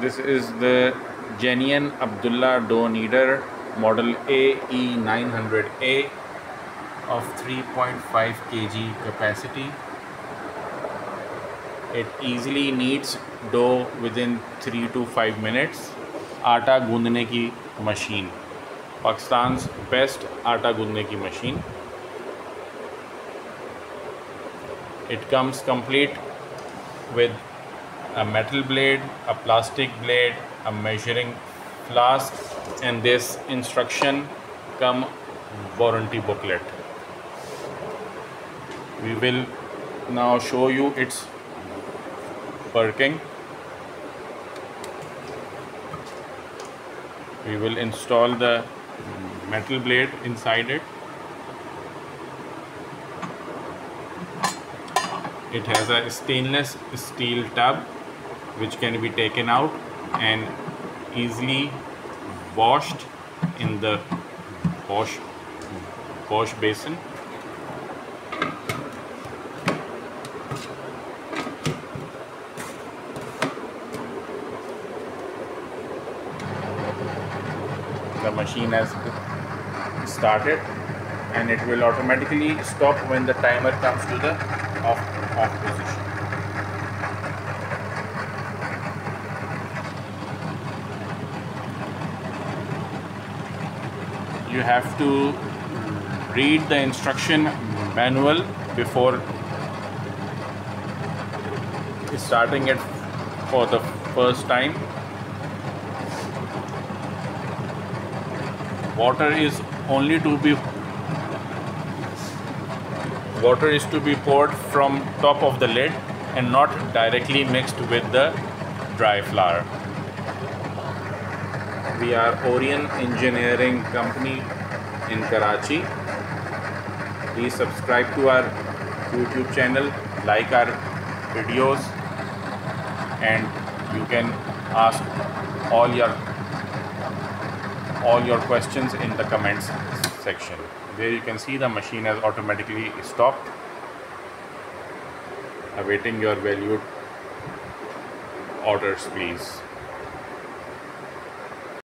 This is the Genian Abdullah Dough Kneader model AE900A of 3.5 kg capacity. It easily kneads dough within 3 to 5 minutes. Aata Gundne Ki Machine, Pakistan's best Aata Gundne Ki Machine. it comes complete with a metal blade a plastic blade a measuring flask and this instruction come warranty booklet. We will now show you its working. We will install the metal blade inside it. It has a stainless steel tub which can be taken out and easily washed in the wash wash basin. The machine has started and it will automatically stop when the timer comes to the off, off You have to read the instruction manual before starting it for the first time. Water is only to be water is to be poured from top of the lid and not directly mixed with the dry flour. We are Orion Engineering Company in Karachi. Please subscribe to our YouTube channel, like our videos and you can ask all your all your questions in the comments section. There you can see the machine has automatically stopped awaiting your valued orders please.